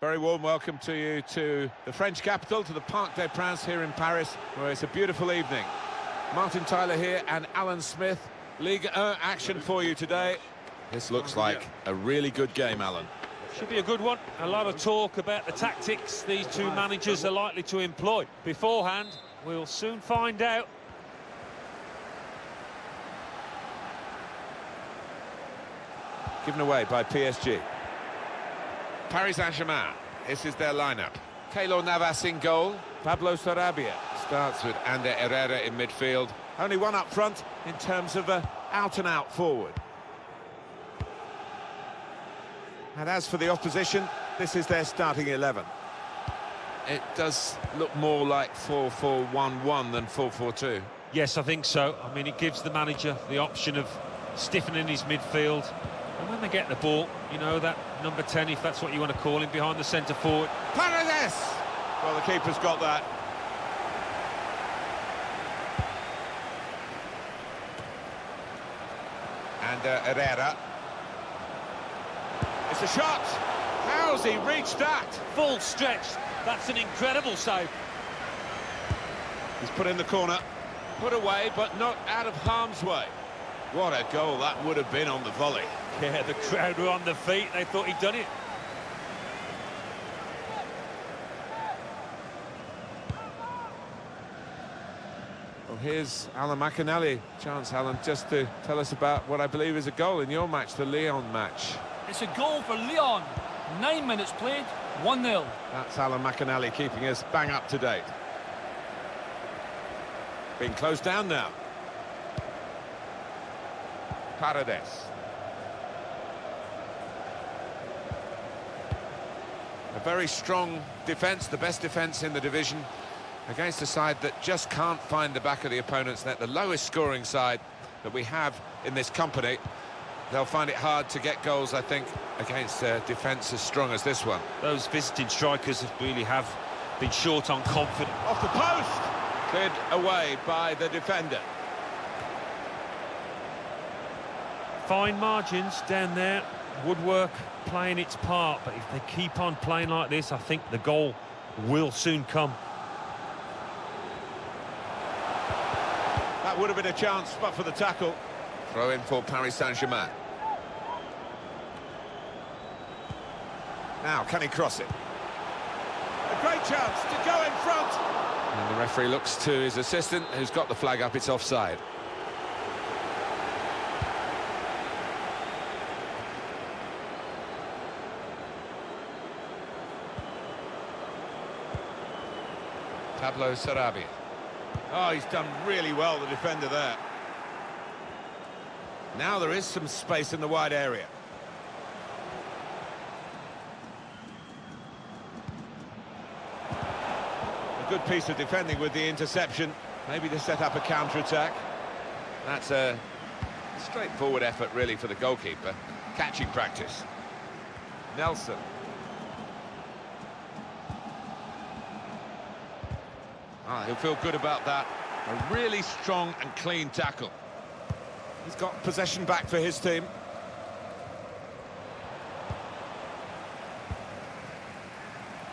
Very warm welcome to you to the French capital, to the Parc des Princes here in Paris, where it's a beautiful evening. Martin Tyler here and Alan Smith. Ligue 1 action for you today. This looks like a really good game, Alan. Should be a good one. A lot of talk about the tactics these two managers are likely to employ. Beforehand, we'll soon find out. Given away by PSG. Paris Saint-Germain, this is their lineup. Keylor Navas in goal. Pablo Sarabia starts with Ander Herrera in midfield. Only one up front in terms of uh, a out-and-out forward. And as for the opposition, this is their starting 11. It does look more like 4-4-1-1 than 4-4-2. Yes, I think so. I mean, it gives the manager the option of stiffening his midfield. And when they get the ball, you know, that number 10, if that's what you want to call him, behind the centre forward. Paredes! Well, the keeper's got that. And uh, Herrera. It's a shot! How's he reached that? Full stretch. That's an incredible save. He's put in the corner. Put away, but not out of harm's way. What a goal that would have been on the volley. Yeah, the crowd were on the feet. They thought he'd done it. Well, here's Alan McInally. Chance, Alan, just to tell us about what I believe is a goal in your match, the Lyon match. It's a goal for Lyon. Nine minutes played, 1-0. That's Alan McInally keeping us bang up to date. Being closed down now. Paredes. Very strong defence, the best defence in the division, against a side that just can't find the back of the opponent's net, the lowest scoring side that we have in this company. They'll find it hard to get goals, I think, against a defence as strong as this one. Those visiting strikers have really have been short on confidence. Off the post! Cleared away by the defender. Fine margins down there. Woodwork playing its part, but if they keep on playing like this, I think the goal will soon come. That would have been a chance, but for the tackle. Throw in for Paris Saint-Germain. Now, can he cross it? A great chance to go in front. And the referee looks to his assistant, who's got the flag up, it's offside. Pablo Sarabia. Oh, he's done really well, the defender there. Now there is some space in the wide area. A good piece of defending with the interception. Maybe to set up a counter-attack. That's a straightforward effort, really, for the goalkeeper. Catching practice. Nelson. Ah, he'll feel good about that. A really strong and clean tackle. He's got possession back for his team.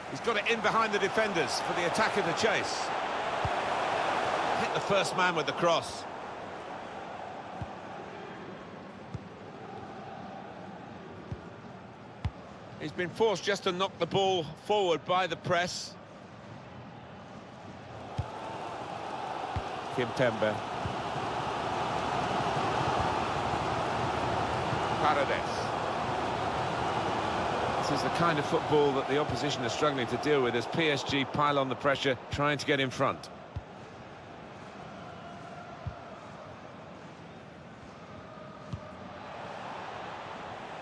He's got it in behind the defenders for the attacker to chase. Hit the first man with the cross. He's been forced just to knock the ball forward by the press. Kimpembe. Paredes. This is the kind of football that the opposition are struggling to deal with as PSG pile on the pressure, trying to get in front.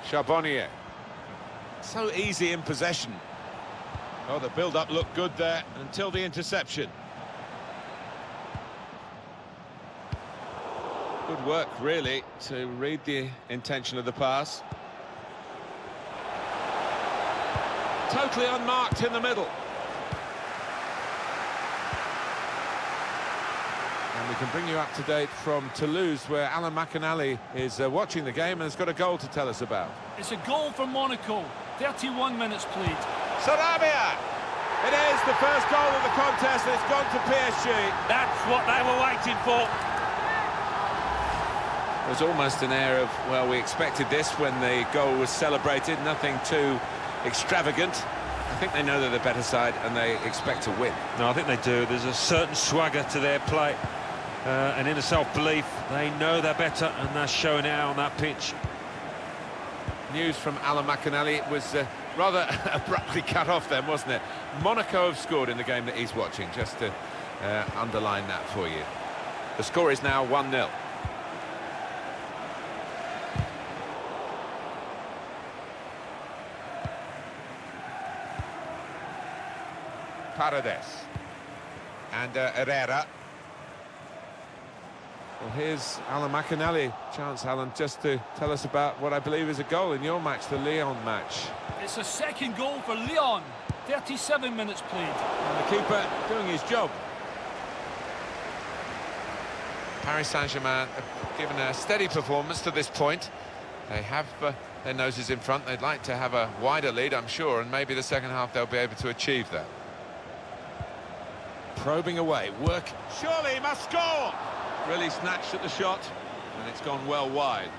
Charbonnier. So easy in possession. Oh, the build-up looked good there until the interception. Good work, really, to read the intention of the pass. Totally unmarked in the middle. And we can bring you up to date from Toulouse, where Alan McInally is uh, watching the game and has got a goal to tell us about. It's a goal for Monaco. 31 minutes played. Sarabia! It is the first goal of the contest and it's gone to PSG. That's what they were waiting for. There's almost an air of, well, we expected this when the goal was celebrated, nothing too extravagant. I think they know they're the better side and they expect to win. No, I think they do. There's a certain swagger to their play. Uh, and inner self-belief. They know they're better and they're showing it out on that pitch. News from Alan McInally. It was uh, rather abruptly cut off then, wasn't it? Monaco have scored in the game that he's watching, just to uh, underline that for you. The score is now 1-0. Paredes. And uh, Herrera. Well, here's Alan McInally. Chance, Alan, just to tell us about what I believe is a goal in your match, the Lyon match. It's a second goal for Lyon. 37 minutes played. And the keeper doing his job. Paris Saint-Germain have given a steady performance to this point. They have uh, their noses in front. They'd like to have a wider lead, I'm sure, and maybe the second half they'll be able to achieve that. Probing away, work. Surely he must score! Really snatched at the shot, and it's gone well wide.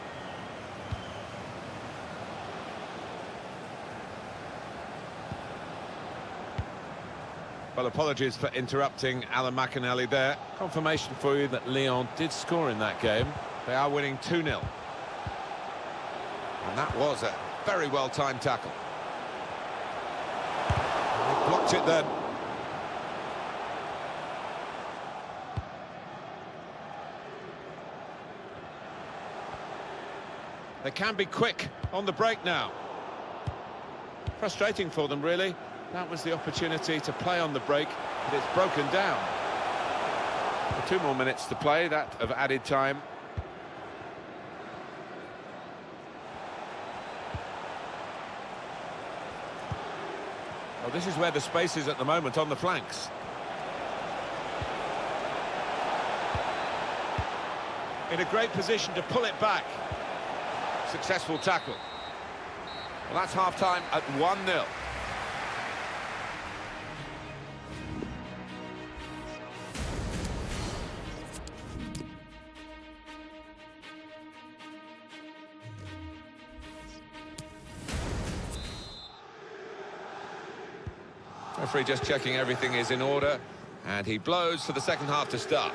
Well, apologies for interrupting Alan McInally there. Confirmation for you that Lyon did score in that game. They are winning 2-0. And that was a very well-timed tackle. They blocked it then. They can be quick on the break now. Frustrating for them, really. That was the opportunity to play on the break, but it's broken down. two more minutes to play, that of added time. Well, this is where the space is at the moment on the flanks. In a great position to pull it back. Successful tackle. Well, that's half-time at 1-0. Referee just checking everything is in order, and he blows for the second half to start.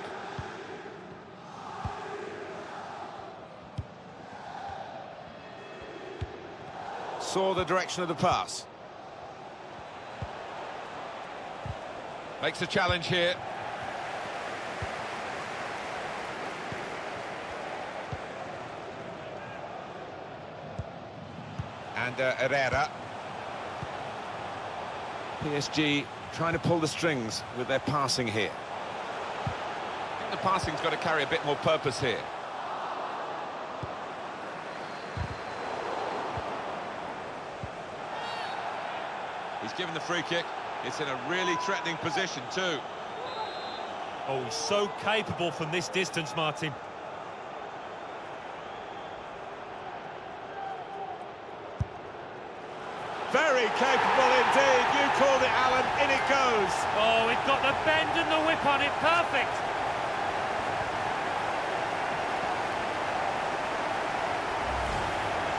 Saw the direction of the pass. Makes a challenge here. And uh, Herrera. PSG trying to pull the strings with their passing here. I think the passing's got to carry a bit more purpose here. Given the free kick. It's in a really threatening position too. Oh, he's so capable from this distance, Martin. Very capable indeed. You called it, Alan. In it goes. Oh, it got the bend and the whip on it. Perfect.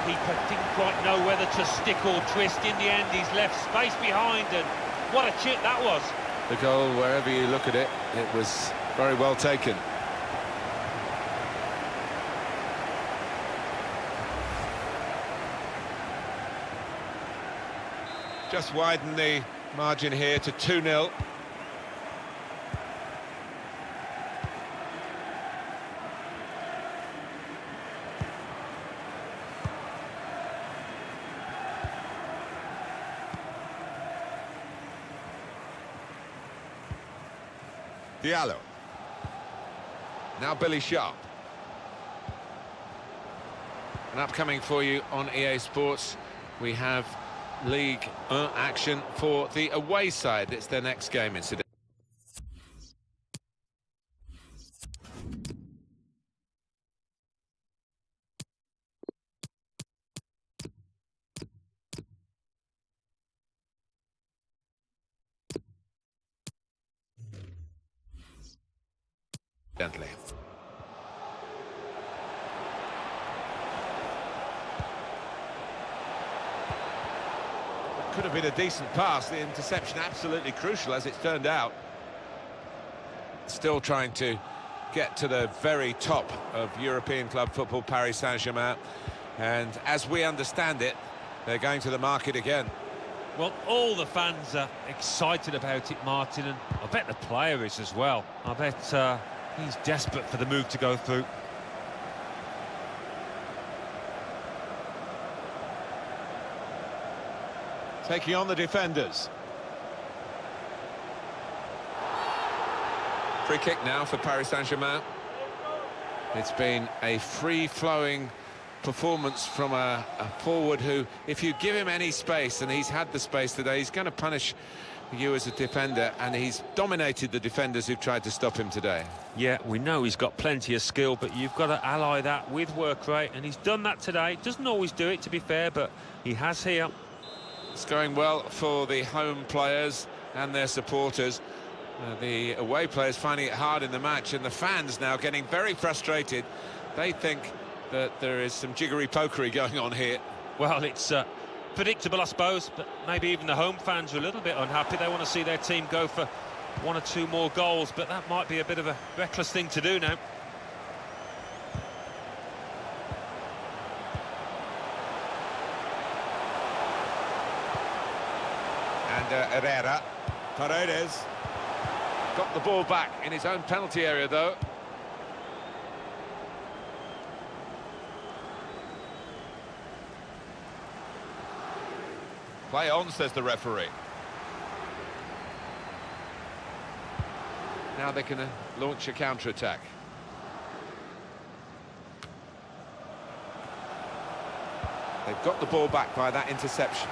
Keeper didn't quite know whether to stick or twist. In the end, he's left space behind, and what a chip that was. The goal, wherever you look at it, it was very well taken. Just widen the margin here to 2-0. Diallo. Now Billy Sharp. And upcoming for you on EA Sports, we have League 1 action for the away side. It's their next game incident. Gently. Could have been a decent pass, the interception absolutely crucial as it's turned out. Still trying to get to the very top of European club football, Paris Saint-Germain. And as we understand it, they're going to the market again. Well, all the fans are excited about it, Martin, and I bet the player is as well. I bet uh, he's desperate for the move to go through. Taking on the defenders. Free kick now for Paris Saint-Germain. It's been a free-flowing performance from a, a, forward who, if you give him any space, and he's had the space today, he's going to punish you as a defender, and he's dominated the defenders who've tried to stop him today. Yeah, we know he's got plenty of skill, but you've got to ally that with work rate, and he's done that today. Doesn't always do it, to be fair, but he has here. It's going well for the home players and their supporters. Uh, the away players finding it hard in the match, and the fans now getting very frustrated. They think that there is some jiggery-pokery going on here. Well, it's uh, predictable, I suppose, but maybe even the home fans are a little bit unhappy. They want to see their team go for one or two more goals, but that might be a bit of a reckless thing to do now. Uh, Herrera, Paredes, got the ball back in his own penalty area, though. Play on, says the referee. Now they can uh, launch a counter-attack. They've got the ball back by that interception.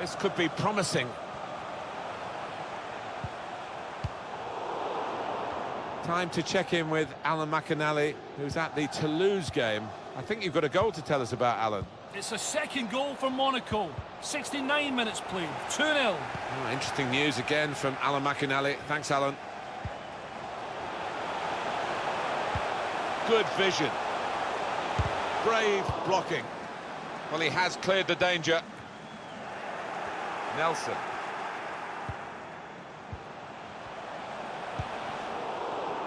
This could be promising. Time to check in with Alan McInally, who's at the Toulouse game. I think you've got a goal to tell us about, Alan. It's a second goal for Monaco. 69 minutes played, 2-0. Oh, interesting news again from Alan McInally. Thanks, Alan. Good vision. Brave blocking. Well, he has cleared the danger. Nelson.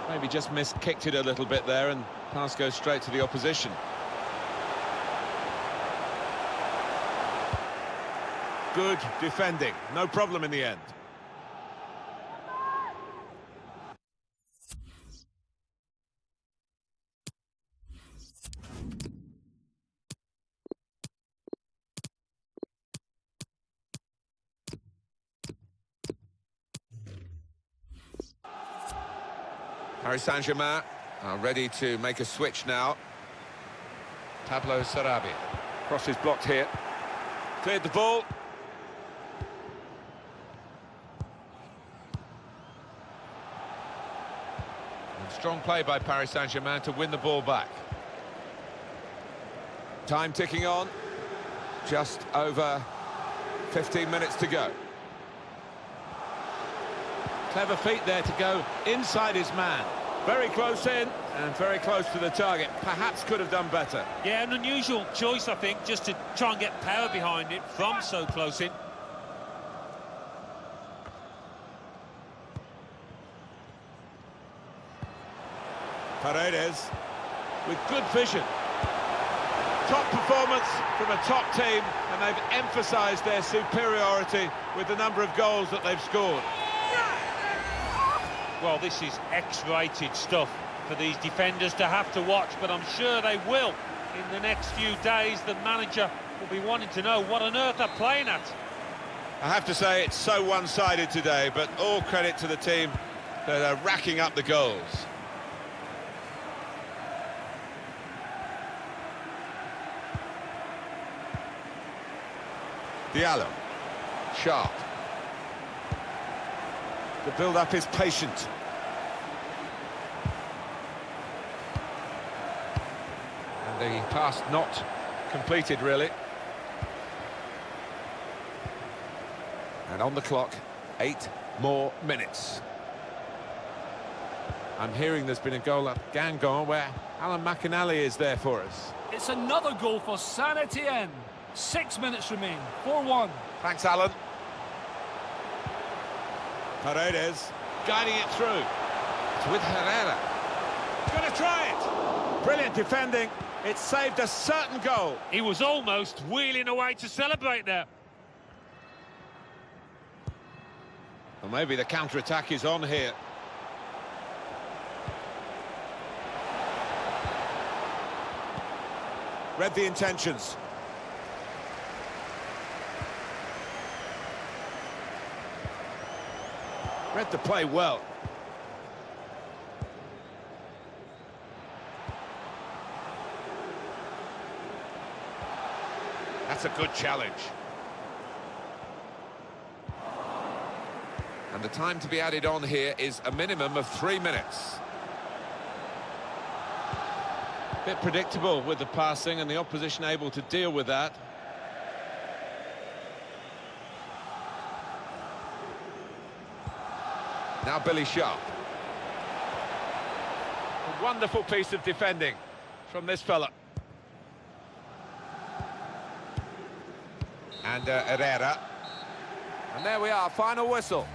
Maybe just missed, kicked it a little bit there, and pass goes straight to the opposition. Good defending, no problem in the end. Paris Saint-Germain are ready to make a switch now. Pablo Sarabia. Cross is blocked here. Cleared the ball. And strong play by Paris Saint-Germain to win the ball back. Time ticking on. Just over 15 minutes to go. Clever feet there to go inside his man. Very close in and very close to the target. Perhaps could have done better. Yeah, an unusual choice, I think, just to try and get power behind it from so close in. Paredes with good vision. Top performance from a top team, and they've emphasised their superiority with the number of goals that they've scored. Well, this is X-rated stuff for these defenders to have to watch, but I'm sure they will in the next few days. The manager will be wanting to know what on earth they're playing at. I have to say it's so one-sided today, but all credit to the team that are racking up the goals. Diallo. Sharp. The build-up is patient. The pass not completed, really. And on the clock, eight more minutes. I'm hearing there's been a goal at Guingamp where Alan McInally is there for us. It's another goal for Saint Etienne. Six minutes remain. 4-1. Thanks, Alan. Paredes guiding it through. It's with Herrera. Going to try it. Brilliant defending. It saved a certain goal. He was almost wheeling away to celebrate there. Well, maybe the counter-attack is on here. Read the intentions. Read the play well. That's a good challenge. And the time to be added on here is a minimum of three minutes. Bit predictable with the passing and the opposition able to deal with that. Now Billy Sharp. A wonderful piece of defending from this fella. And uh, Herrera. And there we are, final whistle.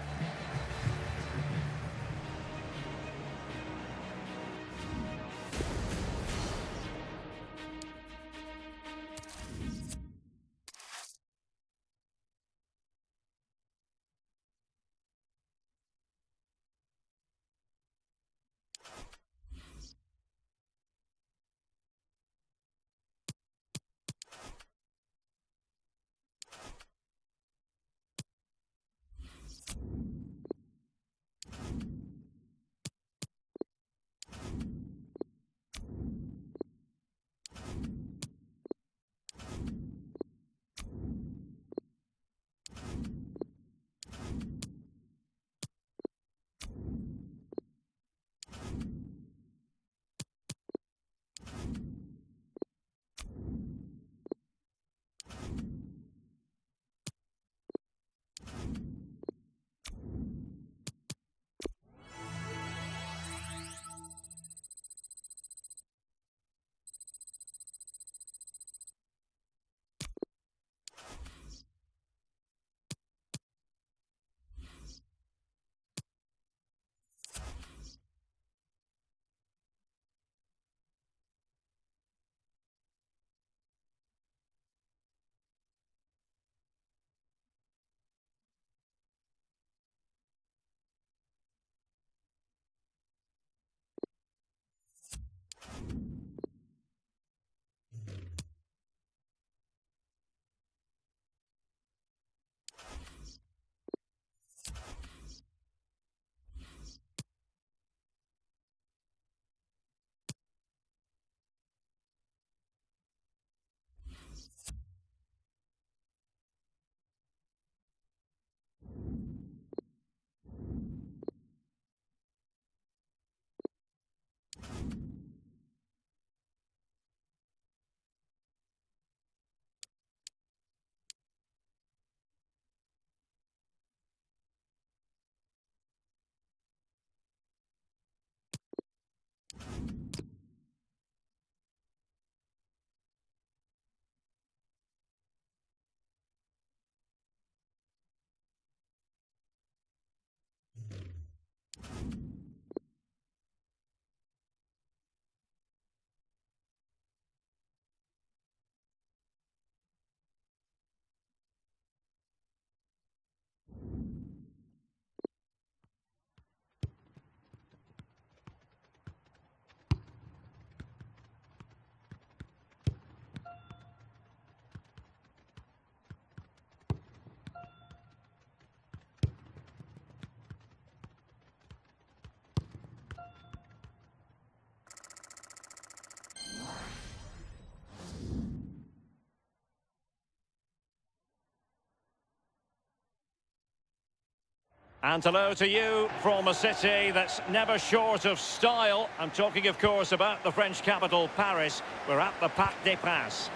And hello to you from a city that's never short of style. I'm talking, of course, about the French capital, Paris. We're at the Parc des Princes.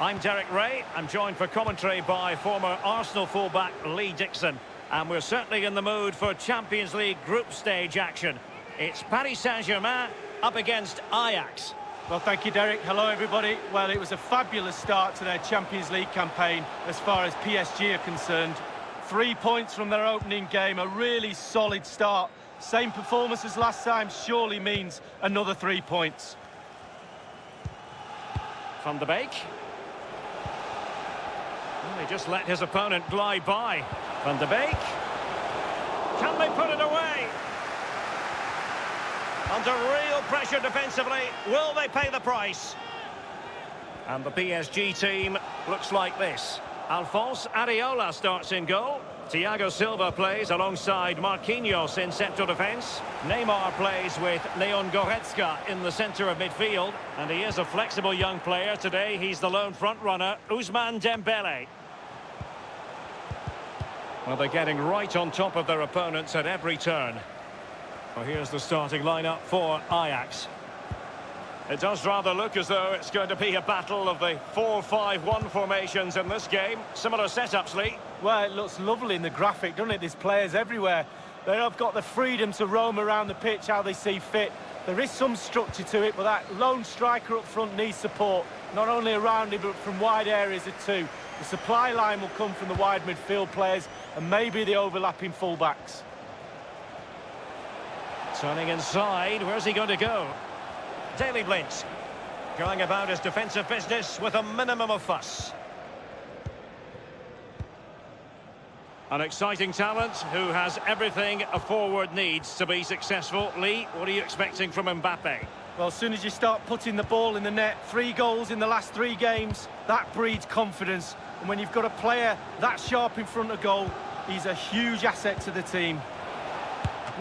I'm Derek Ray. I'm joined for commentary by former Arsenal fullback Lee Dixon. And we're certainly in the mood for Champions League group stage action. It's Paris Saint-Germain up against Ajax. Well, thank you, Derek. Hello, everybody. Well, it was a fabulous start to their Champions League campaign as far as PSG are concerned. Three points from their opening game, a really solid start. Same performance as last time surely means another three points. Van de Beek. Well, he just let his opponent glide by. Van de Beek. Can they put it away? Under real pressure defensively, will they pay the price? And the PSG team looks like this. Alphonse Areola starts in goal. Thiago Silva plays alongside Marquinhos in central defence. Neymar plays with Leon Goretzka in the centre of midfield. And he is a flexible young player. Today he's the lone front runner, Ousmane Dembele. Well, they're getting right on top of their opponents at every turn. Well, here's the starting lineup for Ajax. It does rather look as though it's going to be a battle of the 4-5-1 formations in this game. Similar setups, Lee. Well, it looks lovely in the graphic, doesn't it? There's players everywhere. They have got the freedom to roam around the pitch how they see fit. There is some structure to it, but that lone striker up front needs support, not only around him, but from wide areas of two. The supply line will come from the wide midfield players and maybe the overlapping fullbacks. Turning inside, where's he going to go? Daley Blind going about his defensive business with a minimum of fuss. An exciting talent who has everything a forward needs to be successful. Lee, what are you expecting from Mbappe? Well, as soon as you start putting the ball in the net, three goals in the last three games, that breeds confidence. And when you've got a player that sharp in front of goal, he's a huge asset to the team.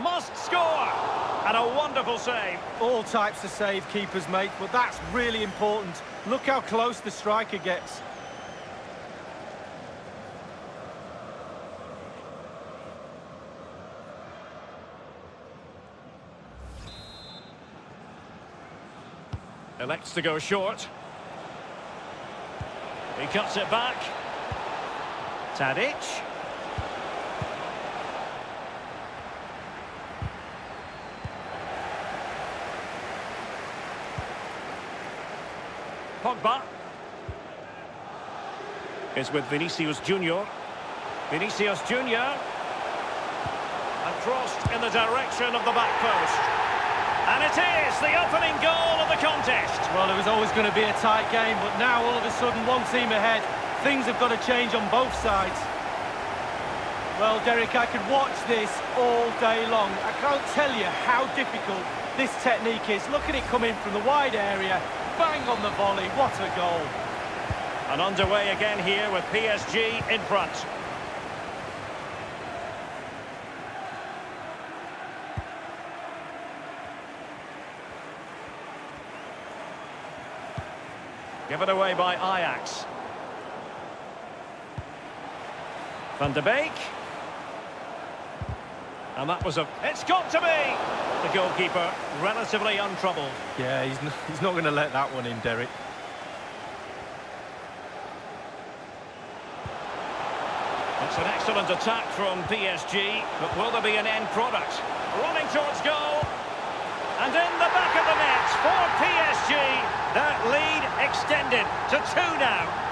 Must score! And a wonderful save. All types of save keepers make, but that's really important. Look how close the striker gets. Elects to go short. He cuts it back. Tadic. Pogba. With Vinicius Junior. Vinicius Junior. And crossed in the direction of the back post. And it is the opening goal of the contest. Well, it was always going to be a tight game, but now all of a sudden one team ahead. Things have got to change on both sides. Well, Derek, I could watch this all day long. I can't tell you how difficult this technique is. Look at it coming from the wide area. Bang on the volley. What a goal. And underway again here with PSG in front. Given away by Ajax. Van de Beek. And that was a... It's got to be! The goalkeeper relatively untroubled. Yeah, he's not, he's not going to let that one in, Derek. It's an excellent attack from PSG, but will there be an end product? Running towards goal. And in the back of the net for PSG. That lead extended to two now.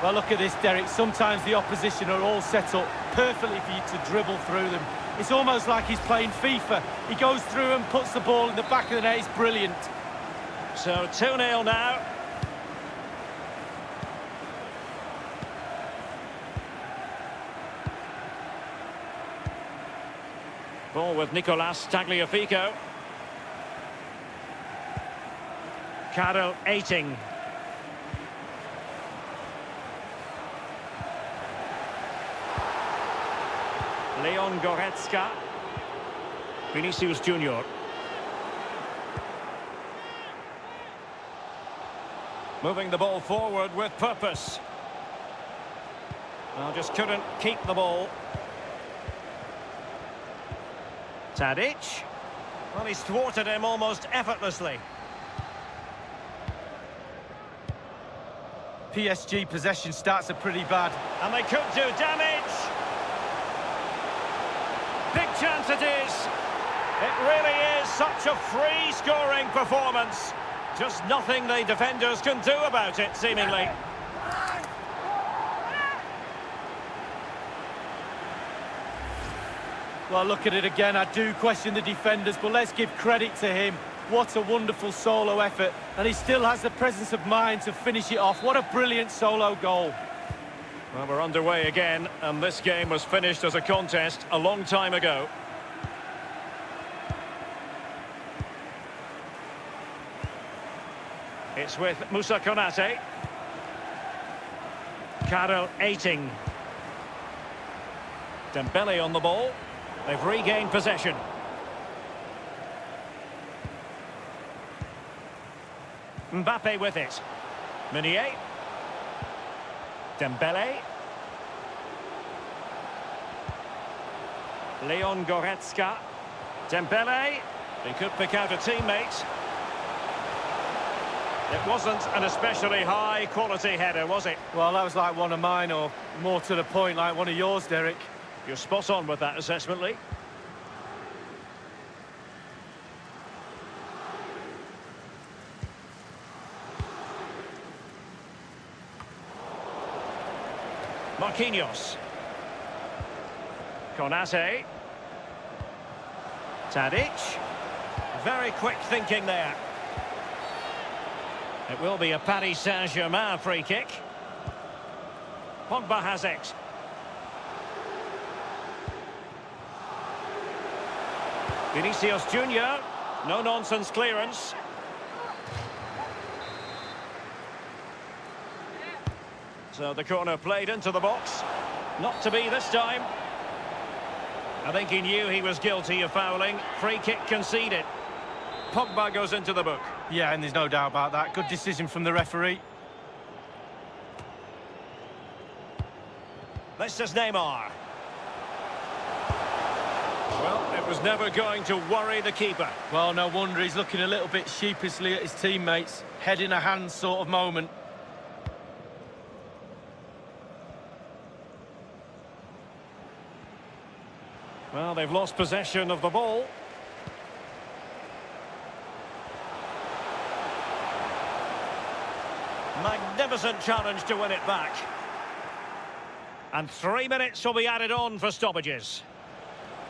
Well, look at this, Derek. Sometimes the opposition are all set up perfectly for you to dribble through them. It's almost like he's playing FIFA. He goes through and puts the ball in the back of the net. It's brilliant. So 2-0 now. Ball with Nicolas Tagliafico. Carel Eiting. Leon Goretzka. Vinicius Junior. Moving the ball forward with purpose. Well, just couldn't keep the ball. Tadic. Well, he's thwarted him almost effortlessly. PSG possession stats are pretty bad. And they could do damage. Chance it is. It really is such a free scoring performance. Just nothing the defenders can do about it, seemingly. Well, look at it again. I do question the defenders, but let's give credit to him. What a wonderful solo effort. And he still has the presence of mind to finish it off. What a brilliant solo goal. Well, we're underway again, and this game was finished as a contest a long time ago. It's with Moussa Konate. Carel Eiting. Dembele on the ball. They've regained possession. Mbappe with it. Meunier. Dembele. Leon Goretzka. Dembele. He could pick out a teammate. It wasn't an especially high-quality header, was it? Well, that was like one of mine, or more to the point, like one of yours, Derek. You're spot on with that assessment, Lee. Marquinhos. Konate. Tadic. Very quick thinking there. It will be a Paris Saint-Germain free kick. Pogba has it. Vinicius Junior, no nonsense clearance. So the corner played into the box. Not to be this time. I think he knew he was guilty of fouling. Free kick conceded. Pogba goes into the book. Yeah, and there's no doubt about that. Good decision from the referee. This is Neymar. Well, it was never going to worry the keeper. Well, no wonder he's looking a little bit sheepishly at his teammates. Head in a hand sort of moment. Well, they've lost possession of the ball. Magnificent challenge to win it back. And three minutes will be added on for stoppages.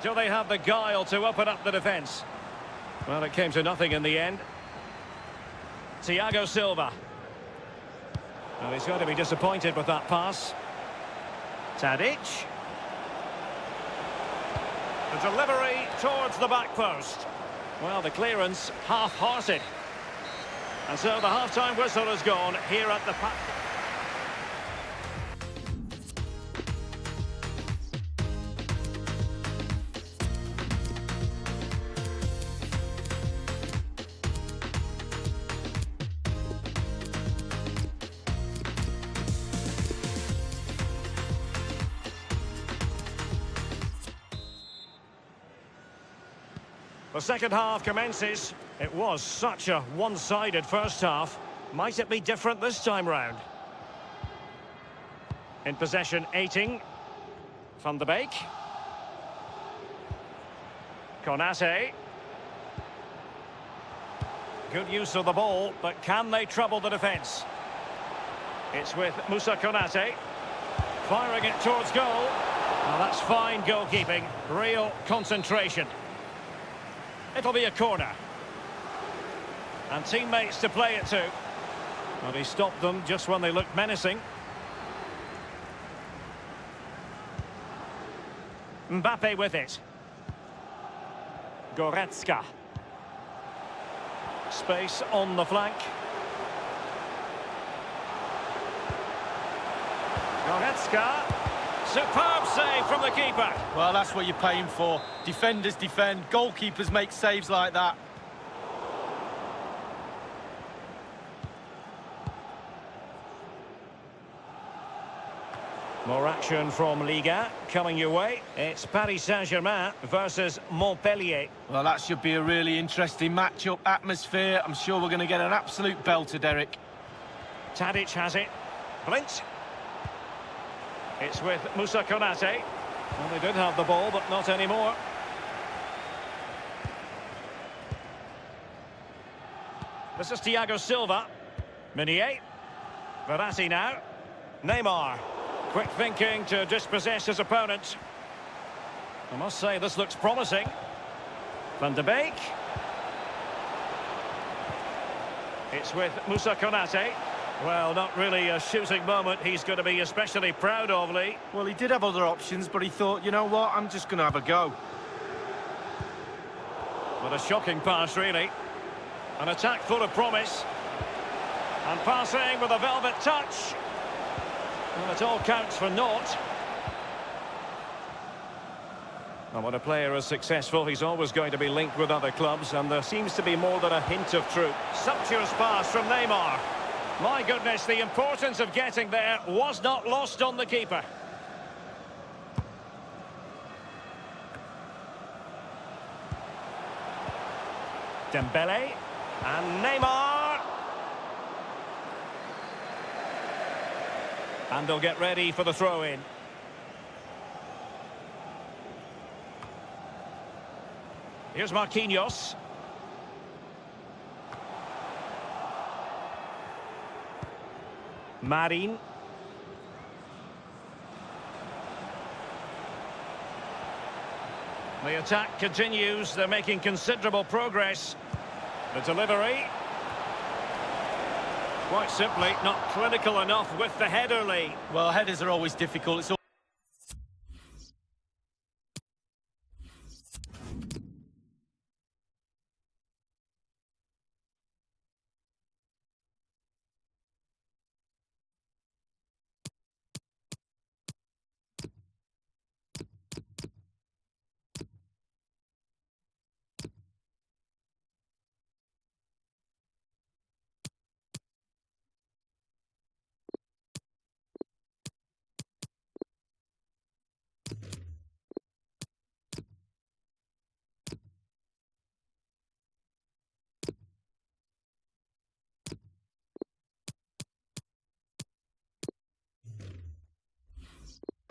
Do they have the guile to open up the defence? Well, it came to nothing in the end. Thiago Silva. Well, he's going to be disappointed with that pass. Tadic. The delivery towards the back post. Well, the clearance half-hearted. And so the half-time whistle has gone here at the... The second half commences. It was such a one-sided first half. Might it be different this time round? In possession, Eiting. Van de Beek. Konate. Good use of the ball, but can they trouble the defence? It's with Musa Konate. Firing it towards goal. Now that's fine goalkeeping. Real concentration. It'll be a corner. And teammates to play it to. But he stopped them just when they looked menacing. Mbappe with it. Goretzka. Space on the flank. Goretzka. Superb save from the keeper. Well, that's what you're paying for. Defenders defend, goalkeepers make saves like that. More action from Liga coming your way. It's Paris Saint-Germain versus Montpellier. Well, that should be a really interesting matchup. Atmosphere, I'm sure we're going to get an absolute belter, Derek. Tadic has it. Blind. It's with Musa Konate. Well, they did have the ball, but not anymore. This is Thiago Silva. Meunier. Verratti now. Neymar. Quick thinking to dispossess his opponent. I must say, this looks promising. Van de Beek. It's with Musa Konate. Well, not really a shooting moment he's going to be especially proud of, Lee. Well, he did have other options, but he thought, you know what, I'm just going to have a go. What a shocking pass, really. An attack full of promise. And passing with a velvet touch. Well, it all counts for naught. And when a player is successful, he's always going to be linked with other clubs, and there seems to be more than a hint of truth. Sumptuous pass from Neymar. My goodness, the importance of getting there was not lost on the keeper. Dembele and Neymar. And they'll get ready for the throw-in. Here's Marquinhos. Marin. The attack continues. They're making considerable progress. The delivery. Quite simply, not clinical enough with the header, Lee. Well, headers are always difficult. It's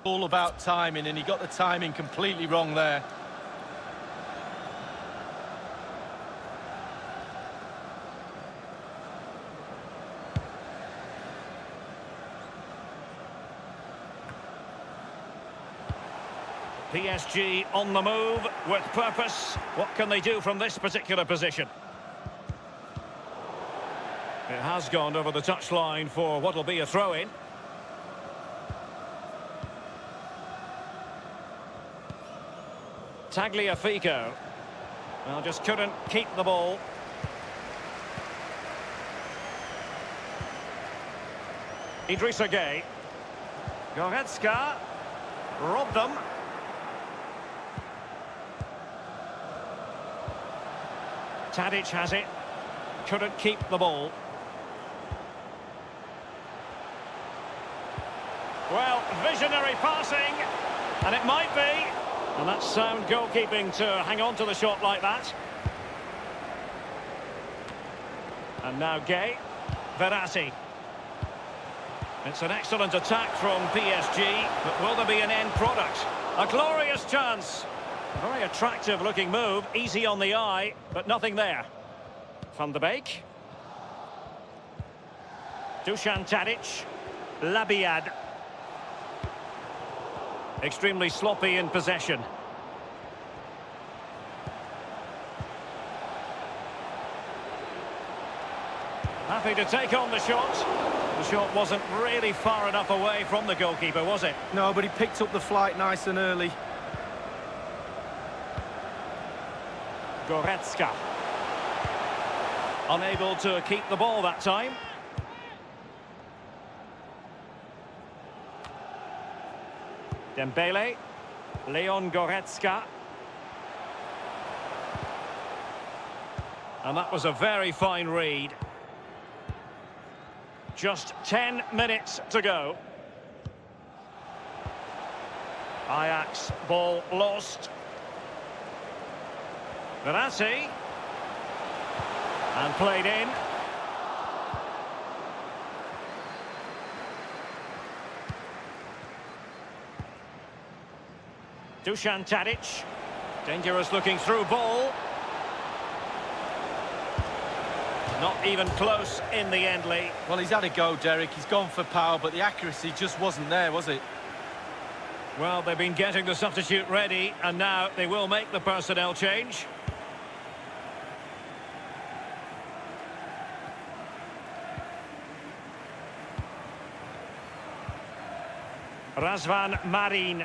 all about timing, and he got the timing completely wrong there. PSG on the move with purpose. What can they do from this particular position? It has gone over the touchline for what will be a throw-in. Tagliafico. Well, just couldn't keep the ball. Idrissa Gueye. Goretzka. Robbed them. Tadic has it. Couldn't keep the ball. Well, visionary passing. And it might be. And that's sound goalkeeping to hang on to the shot like that. And now Gueye. Verratti. It's an excellent attack from PSG, but will there be an end product? A glorious chance. Very attractive looking move, easy on the eye, but nothing there. Van de Beek. Dusan Tadic. Labyad. Extremely sloppy in possession. Happy to take on the shot. The shot wasn't really far enough away from the goalkeeper, was it? No, but he picked up the flight nice and early. Goretzka. Unable to keep the ball that time. Dembele. Leon Goretzka. And that was a very fine read. Just 10 minutes to go. Ajax ball lost. Verratti. And played in. Dusan Tadic. Dangerous looking through ball. Not even close in the end, Lee. Well, he's had a go, Derek. He's gone for power, but the accuracy just wasn't there, was it? Well, they've been getting the substitute ready, and now they will make the personnel change. Razvan Marin.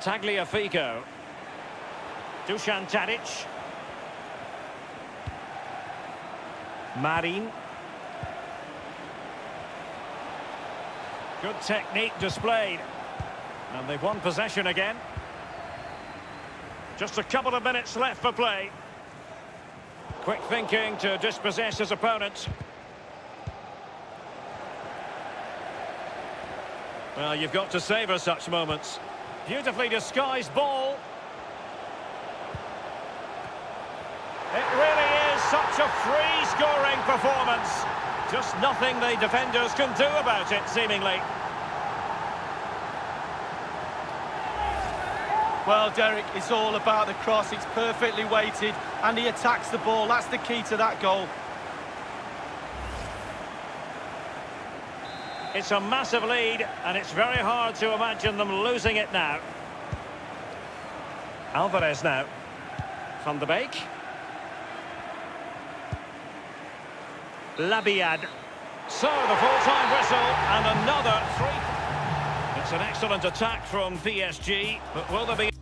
Tagliafico. Dusan Tadic. Marin. Good technique displayed. And they've won possession again. Just a couple of minutes left for play. Quick thinking to dispossess his opponent. Well, you've got to savour such moments. Beautifully disguised ball. It really is such a free-scoring performance. Just nothing the defenders can do about it, seemingly. Well, Derek, it's all about the cross. It's perfectly weighted, and he attacks the ball. That's the key to that goal. It's a massive lead, and it's very hard to imagine them losing it now. Alvarez now. Van de Beek. Labyad. So, the full-time whistle, and another three... It's an excellent attack from PSG, but will there be...